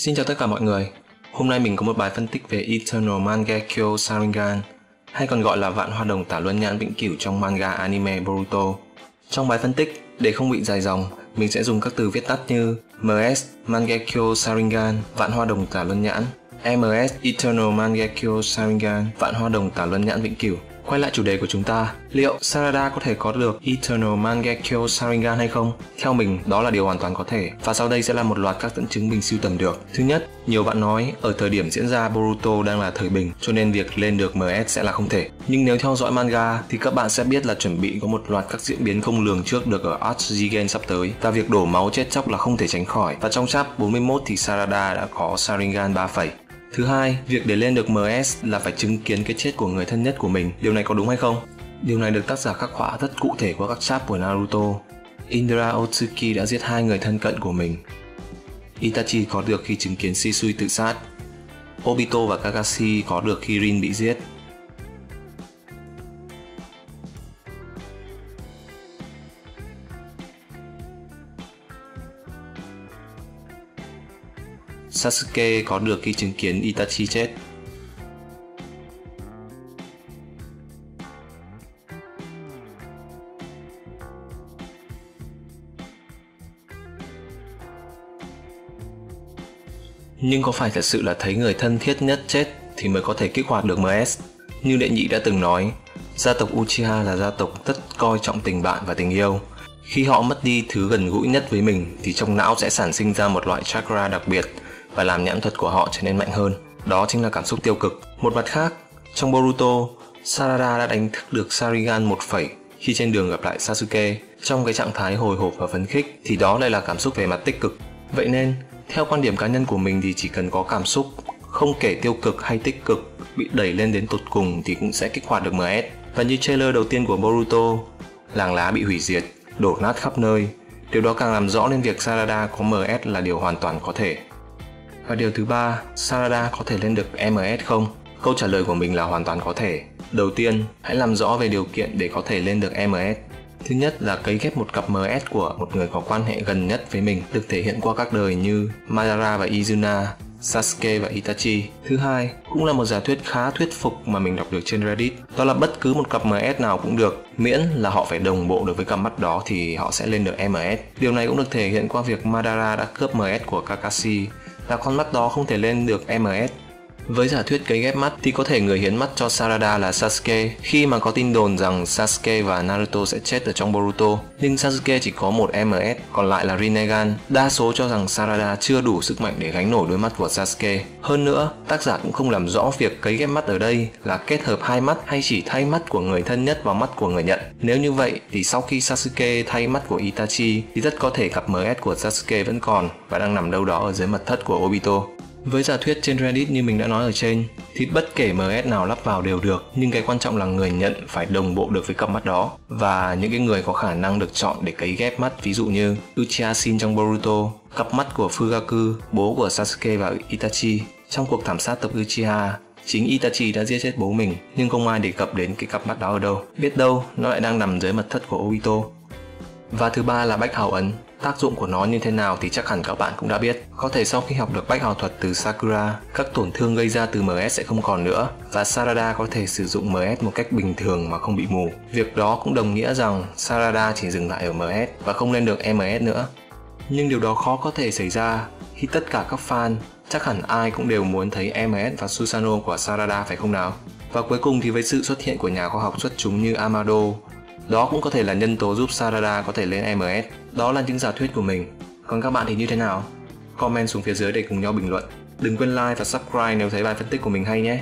Xin chào tất cả mọi người. Hôm nay mình có một bài phân tích về Eternal Mangekyo Sharingan, hay còn gọi là vạn hoa đồng tả luân nhãn vĩnh cửu trong manga anime Boruto. Trong bài phân tích, để không bị dài dòng, mình sẽ dùng các từ viết tắt như MS Mangekyo Sharingan, vạn hoa đồng tả luân nhãn, MS Eternal Mangekyo Sharingan, vạn hoa đồng tả luân nhãn vĩnh cửu Quay lại chủ đề của chúng ta, liệu Sarada có thể có được Eternal Mangekyo Sharingan hay không? Theo mình, đó là điều hoàn toàn có thể, và sau đây sẽ là một loạt các dẫn chứng mình sưu tầm được. Thứ nhất, nhiều bạn nói ở thời điểm diễn ra Boruto đang là thời bình, cho nên việc lên được MS sẽ là không thể. Nhưng nếu theo dõi manga thì các bạn sẽ biết là chuẩn bị có một loạt các diễn biến không lường trước được ở Arch Jigen sắp tới, và việc đổ máu chết chóc là không thể tránh khỏi. Và trong chap 41 thì Sarada đã có Sharingan 3 phẩy. Thứ hai, việc để lên được MS là phải chứng kiến cái chết của người thân nhất của mình. Điều này có đúng hay không? Điều này được tác giả khắc họa rất cụ thể qua các chap của Naruto. Indra Otsuki đã giết hai người thân cận của mình. Itachi có được khi chứng kiến Shisui tự sát. Obito và Kakashi có được khi Rin bị giết. Sasuke có được khi chứng kiến Itachi chết. Nhưng có phải thật sự là thấy người thân thiết nhất chết thì mới có thể kích hoạt được MS? Như đệ nhị đã từng nói, gia tộc Uchiha là gia tộc rất coi trọng tình bạn và tình yêu. Khi họ mất đi thứ gần gũi nhất với mình thì trong não sẽ sản sinh ra một loại chakra đặc biệt và làm nhãn thuật của họ trở nên mạnh hơn. Đó chính là cảm xúc tiêu cực. Một mặt khác, trong Boruto, Sarada đã đánh thức được Sharingan một phẩy khi trên đường gặp lại Sasuke. Trong cái trạng thái hồi hộp và phấn khích thì đó lại là cảm xúc về mặt tích cực. Vậy nên, theo quan điểm cá nhân của mình thì chỉ cần có cảm xúc, không kể tiêu cực hay tích cực, bị đẩy lên đến tột cùng thì cũng sẽ kích hoạt được MS. Và như trailer đầu tiên của Boruto, làng lá bị hủy diệt, đổ nát khắp nơi. Điều đó càng làm rõ lên việc Sarada có MS là điều hoàn toàn có thể. Và điều thứ ba, Sarada có thể lên được MS không? Câu trả lời của mình là hoàn toàn có thể. Đầu tiên, hãy làm rõ về điều kiện để có thể lên được MS. Thứ nhất là cấy ghép một cặp MS của một người có quan hệ gần nhất với mình được thể hiện qua các đời như Madara và Izuna, Sasuke và Itachi. Thứ hai, cũng là một giả thuyết khá thuyết phục mà mình đọc được trên Reddit. Đó là bất cứ một cặp MS nào cũng được, miễn là họ phải đồng bộ được với cặp mắt đó thì họ sẽ lên được MS. Điều này cũng được thể hiện qua việc Madara đã cướp MS của Kakashi là con mắt đó không thể lên được MS. Với giả thuyết cấy ghép mắt thì có thể người hiến mắt cho Sarada là Sasuke khi mà có tin đồn rằng Sasuke và Naruto sẽ chết ở trong Boruto. Nhưng Sasuke chỉ có một MS, còn lại là Rinnegan. Đa số cho rằng Sarada chưa đủ sức mạnh để gánh nổi đôi mắt của Sasuke. Hơn nữa, tác giả cũng không làm rõ việc cấy ghép mắt ở đây là kết hợp hai mắt hay chỉ thay mắt của người thân nhất vào mắt của người nhận. Nếu như vậy thì sau khi Sasuke thay mắt của Itachi thì rất có thể cặp MS của Sasuke vẫn còn và đang nằm đâu đó ở dưới mật thất của Obito. Với giả thuyết trên Reddit như mình đã nói ở trên, thì bất kể MS nào lắp vào đều được, nhưng cái quan trọng là người nhận phải đồng bộ được với cặp mắt đó. Và những cái người có khả năng được chọn để cấy ghép mắt, ví dụ như Uchiha Shin trong Boruto, cặp mắt của Fugaku, bố của Sasuke và Itachi. Trong cuộc thảm sát tập Uchiha, chính Itachi đã giết chết bố mình, nhưng không ai đề cập đến cái cặp mắt đó ở đâu. Biết đâu, nó lại đang nằm dưới mật thất của Obito. Và thứ ba là bách hào ấn. Tác dụng của nó như thế nào thì chắc hẳn các bạn cũng đã biết. Có thể sau khi học được bách hào thuật từ Sakura, các tổn thương gây ra từ MS sẽ không còn nữa và Sarada có thể sử dụng MS một cách bình thường mà không bị mù. Việc đó cũng đồng nghĩa rằng Sarada chỉ dừng lại ở MS và không lên được MS nữa. Nhưng điều đó khó có thể xảy ra khi tất cả các fan chắc hẳn ai cũng đều muốn thấy MS và susano của Sarada phải không nào? Và cuối cùng thì với sự xuất hiện của nhà khoa học xuất chúng như Amado, đó cũng có thể là nhân tố giúp Sarada có thể lên MS. Đó là những giả thuyết của mình. Còn các bạn thì như thế nào? Comment xuống phía dưới để cùng nhau bình luận. Đừng quên like và subscribe nếu thấy bài phân tích của mình hay nhé.